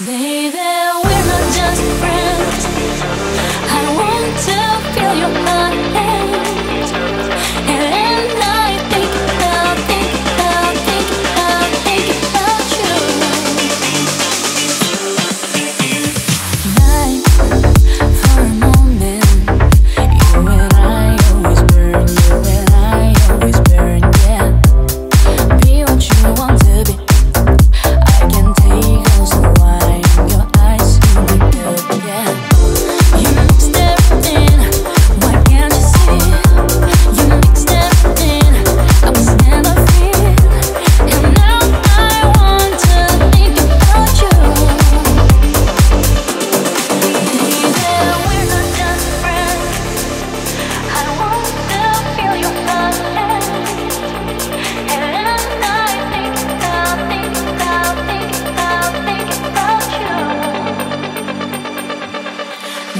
Baby, we're not just friends.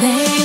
Maybe